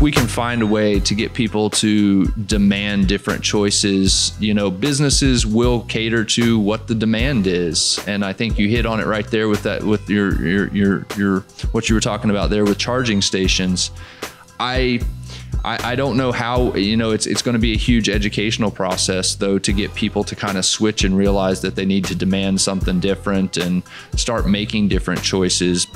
we can find a way to get people to demand different choices, you know, businesses will cater to what the demand is. And I think you hit on it right there with that, with your, your, your, your, what you were talking about there with charging stations. I, I, I don't know how you know it's it's going to be a huge educational process though to get people to kind of switch and realize that they need to demand something different and start making different choices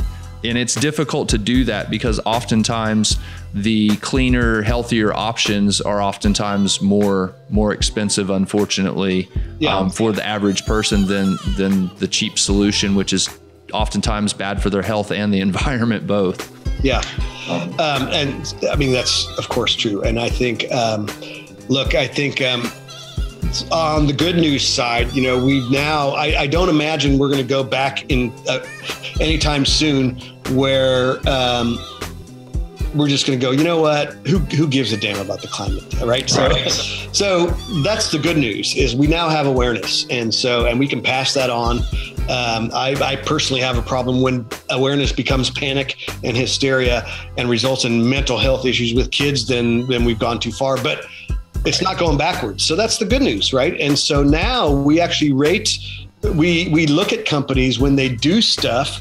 and it's difficult to do that because oftentimes the cleaner healthier options are oftentimes more more expensive unfortunately yeah. um, for the average person than than the cheap solution which is oftentimes bad for their health and the environment both. Yeah. Um, and i mean that's of course true. And i think um, look i think um, on the good news side, you know, we now, I, I don't imagine we're going to go back in uh, anytime soon where um, we're just going to go, you know what? Who, who gives a damn about the climate? Right. So, right. so that's the good news is we now have awareness. And so, and we can pass that on. Um, I, I, personally have a problem when awareness becomes panic and hysteria and results in mental health issues with kids, then, then we've gone too far. But it's not going backwards. So that's the good news, right? And so now we actually rate we we look at companies when they do stuff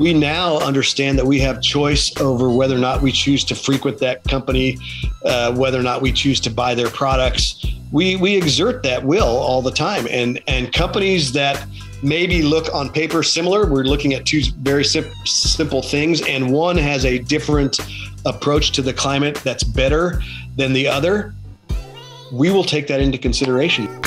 we now understand that we have choice over whether or not we choose to frequent that company uh, whether or not we choose to buy their products. We we exert that will all the time. And and companies that maybe look on paper similar we're looking at two very sim- simple things. And one has a different approach to the climate that's better than the other. We will take that into consideration.